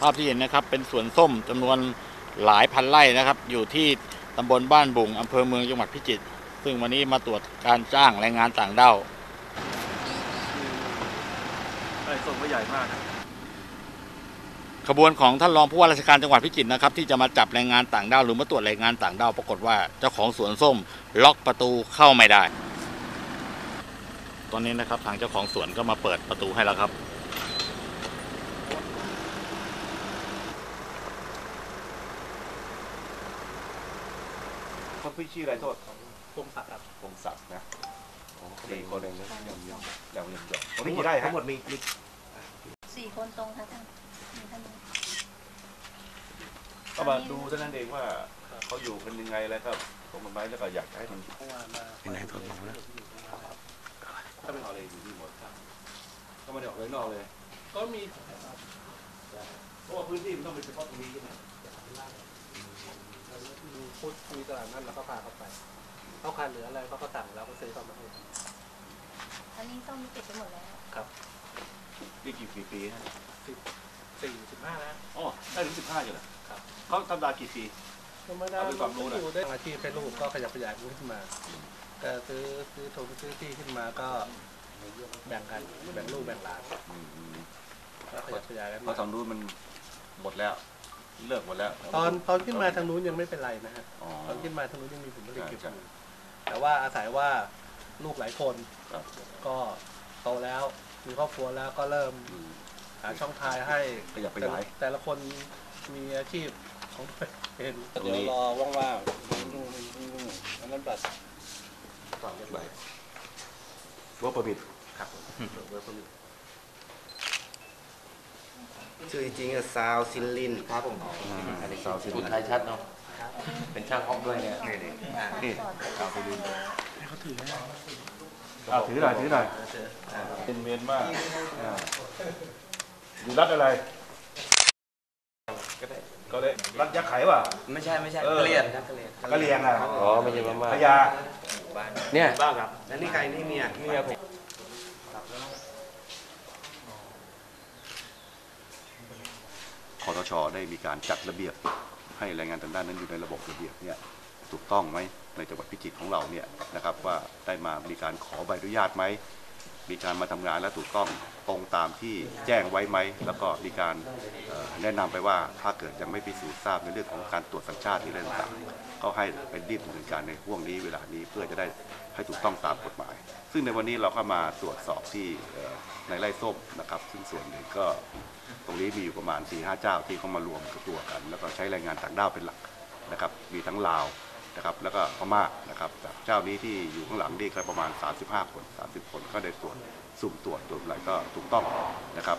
ภาพที่เห็นนะครับเป็นสวนส้มจำนวนหลายพันไร่นะครับ อยู่ที่ตำบลบ้านบุงอำเภอเมืองจังหวัดพิจิตรซึ่งวันนี้มาตรวจการจ้างแรงงานต่างด้าวไอ้ส่งก็ใหญ่มากนะขบวนของท่านรองผู้ว่าราชการจังหวัดพิจิตรนะครับที่จะมาจับแรงงานต่างด้าวหรือมาตรวจแรงงานต่างด้าวปรากฏว่าเจ้าของสวนส้มล็อกประตูเข้าไม่ได้ ตอนนี้นะครับทางเจ้าของสวนก็มาเปิดประตูให้แล้วครับ เขาพี่ชื่ออะไรโทษพงศักดิ์ครับพงศักดิ์นะสี่คนเองนะยำยำยำยำยำตรงนี้กี่ไร่ฮะทั้งหมดมีมีสี่คนตรงค่ะท่านมีท่านนี้ก็มาดูเท่านั้นเองว่าเขาอยู่กันยังไงแล้วก็ตรงกันไหมแล้วก็อยากให้มันเมื่อวานมาเป็นไงครับผมนะถ้าเป็นอะไรอยู่ที่หมดครับก็ไม่ได้ออกเลยนอกเลย ก็มีเพราะว่าพื้นที่มันต้องเป็นเฉพาะตรงนี้ใช่ไหมดู พูดคุยตลาดนั้นแล้วก็พาเขาไป เขาขาดเหลืออะไรเขาก็สั่งแล้วก็ซื้อเข้ามาให้อันนี้ต้องติดไปหมดแล้วครับนี่กี่ปีปีฮะสี่สิบห้าแล้วอ๋อได้ถึงสิบห้าอยู่เหรอครับเขาทำดากี่ปีธรรมดาเอาด้วยความรู้นะอยู่ได้อาชีพให้ลูกก็ขยับขยายขึ้นมาก็ซื้อซื้อทงซื้อที่ขึ้นมาก็แบ่งกันแบ่งลูกแบ่งหลานอืมอืมก็ขยับขยายกันเพมาราะทางนู้นมันหมดแล้ว เลิกหมดแล้วตอนตอนขึ้นมาทางนู้นยังไม่เป็นไรนะฮะอ๋อ ตอนขึ้นมาทางนู้นยังมีผลผลิตเก็บใช่อยู่แต่ว่าอาศัยว่าลูกหลายคนครับก็โตแล้วมีครอบครัวแล้วก็เริ่มอืม หาช่องทางให้ขยับขยายแต่ละคนมีอาชีพของตัวเองตรงนี้เดี๋ยวรอว่างๆอันนั้นบัตรใบว่าประมิดครับเบอร์คน ชื่อจริงๆอะซาวซินลินครับผมอันนี้สาวสิพูดไทยชัดเนาะเป็นช่างฮอกด้วยเนี่ยนี่ก่อนอ่าถือหน่อยถือหน่อยเป็นเมียนมาอ่าอยู่รัฐอะไรก็ได้ก็เลยรัฐยักษ์ไขว่ะไม่ใช่ไม่ใช่เออกะเหรียนครับกะเหรียนกะเหรี่ยงอะอ๋อไม่ใช่พม่าพญาบ้านเนี่ยบ้าครับแล้วนี่ใครนี่เมียเมียผม คอ ทชได้มีการจัดระเบียบให้แรงงานทางด้านนั้นอยู่ในระบบระเบียบเนี่ยถูกต้องไหมในจังหวัดพิจิตรของเราเนี่ยนะครับว่าได้มามีการขอใบอนุญาตไหมมีการมาทำงานและถูกต้องตรงตามที่แจ้งไว้ไหม แล้วก็มีการแนะนำไปว่าถ้าเกิดยังไม่พิสูจน์ทราบในเรื่องของการตรวจสัญชาติที่อะไรต่างๆก็ให้เป็นรีบดำเนินการในห่วงนี้เวลานี้เพื่อจะได้ให้ถูกต้องตามกฎหมาย ซึ่งในวันนี้เราก็มาตรวจสอบที่ ในไร่ส้มนะครับ ซึ่งส่วนหนึ่งก็ตรงนี้มีอยู่ประมาณ4ีหเจ้าที่เขามารวมตัวกัน แล้วก็ใช้แรงงานต่างด้าวเป็นหลักนะครับ มีทั้งลาวนะครับแล้วก็พม่านะครับจากเจ้านี้ที่อยู่ข้างหลังนี่ก็ประมาณ 35 คน 30 คนก็ได้ตรวจสุ่มตรวจตรวจอะไรก็ถูกต้องนะครับ